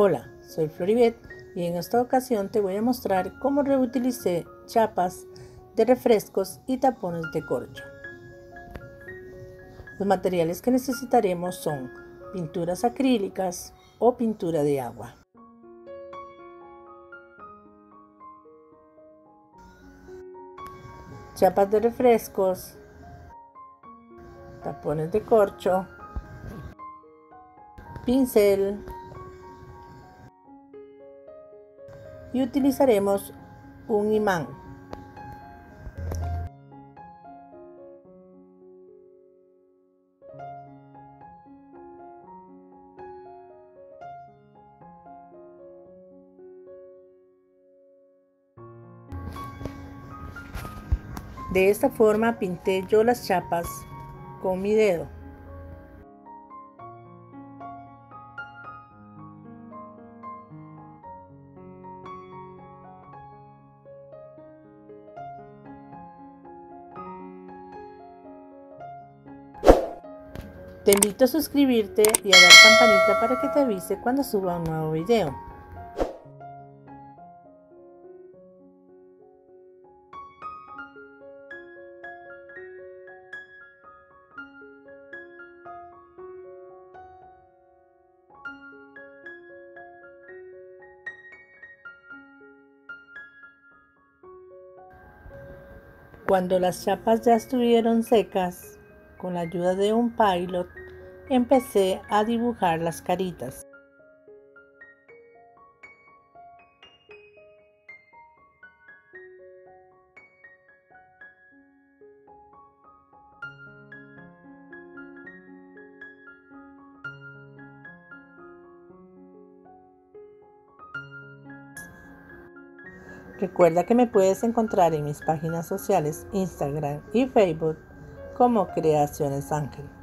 Hola, soy Floribet y en esta ocasión te voy a mostrar cómo reutilicé chapas de refrescos y tapones de corcho. Los materiales que necesitaremos son pinturas acrílicas o pintura de agua. Chapas de refrescos, tapones de corcho, pincel y utilizaremos un imán. De esta forma pinté yo las chapas con mi dedo. Te invito a suscribirte y a dar campanita para que te avise cuando suba un nuevo video. Cuando las chapas ya estuvieron secas, con la ayuda de un pilot, empecé a dibujar las caritas. Recuerda que me puedes encontrar en mis páginas sociales Instagram y Facebook como Creaciones Ángel.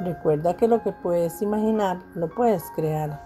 Recuerda que lo que puedes imaginar lo puedes crear.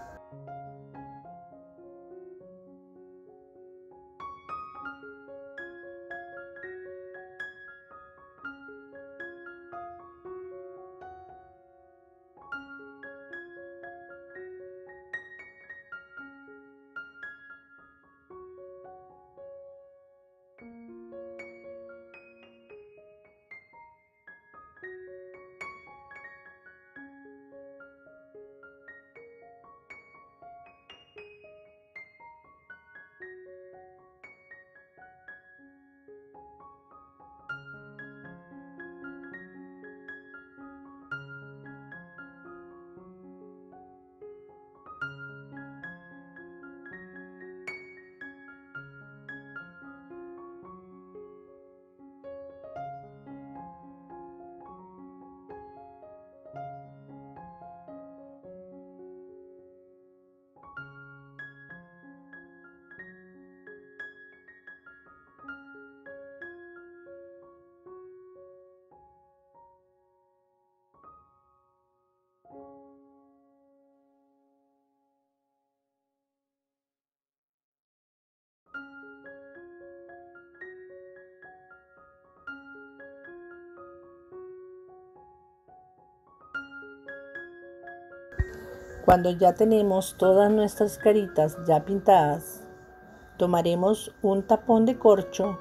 Cuando ya tenemos todas nuestras caritas ya pintadas, tomaremos un tapón de corcho,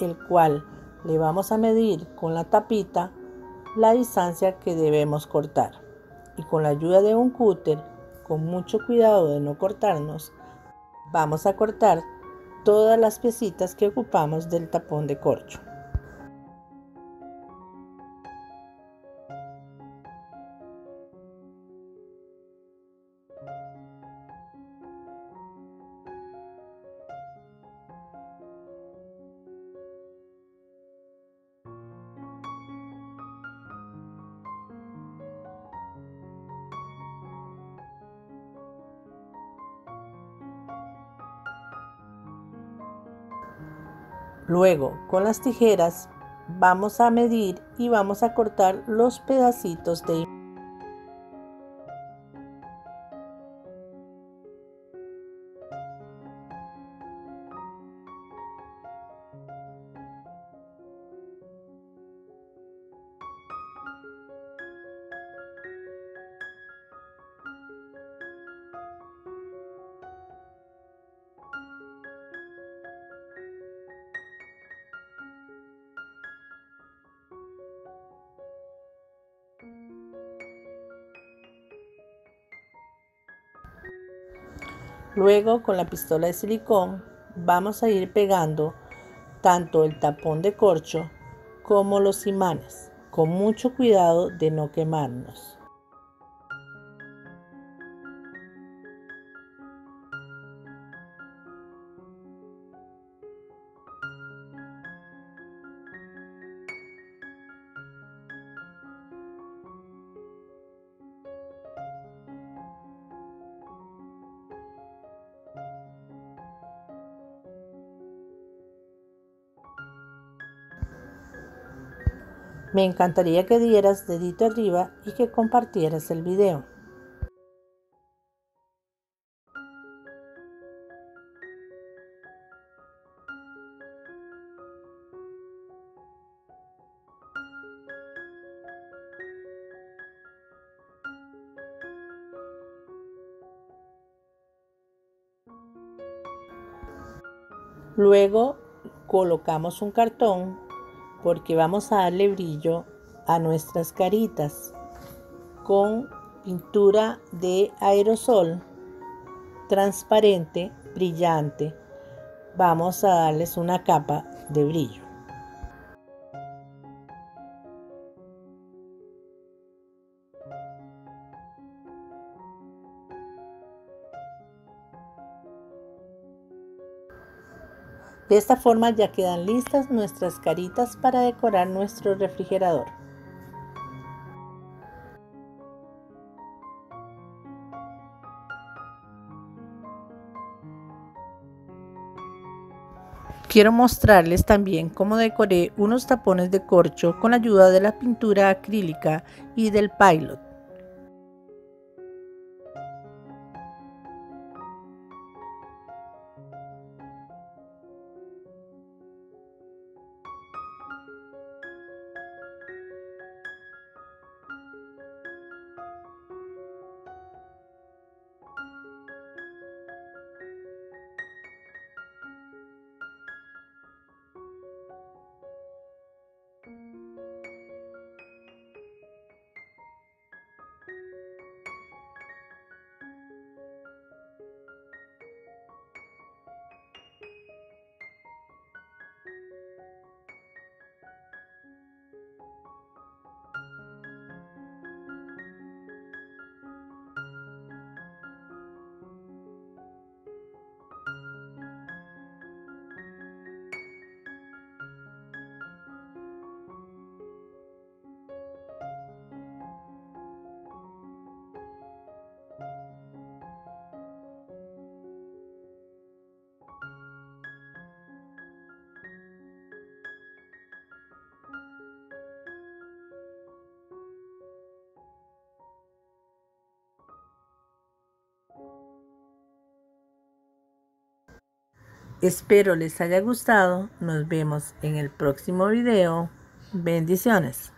el cual le vamos a medir con la tapita la distancia que debemos cortar. Y con la ayuda de un cúter, con mucho cuidado de no cortarnos, vamos a cortar todas las piecitas que ocupamos del tapón de corcho. Luego, con las tijeras, vamos a medir y vamos a cortar los pedacitos de Luego con la pistola de silicón vamos a ir pegando tanto el tapón de corcho como los imanes, con mucho cuidado de no quemarnos. Me encantaría que dieras dedito arriba y que compartieras el video. Luego colocamos un cartón porque vamos a darle brillo a nuestras caritas con pintura de aerosol transparente, brillante. Vamos a darles una capa de brillo. De esta forma ya quedan listas nuestras caritas para decorar nuestro refrigerador. Quiero mostrarles también cómo decoré unos tapones de corcho con ayuda de la pintura acrílica y del pilot. Espero les haya gustado. Nos vemos en el próximo video. Bendiciones.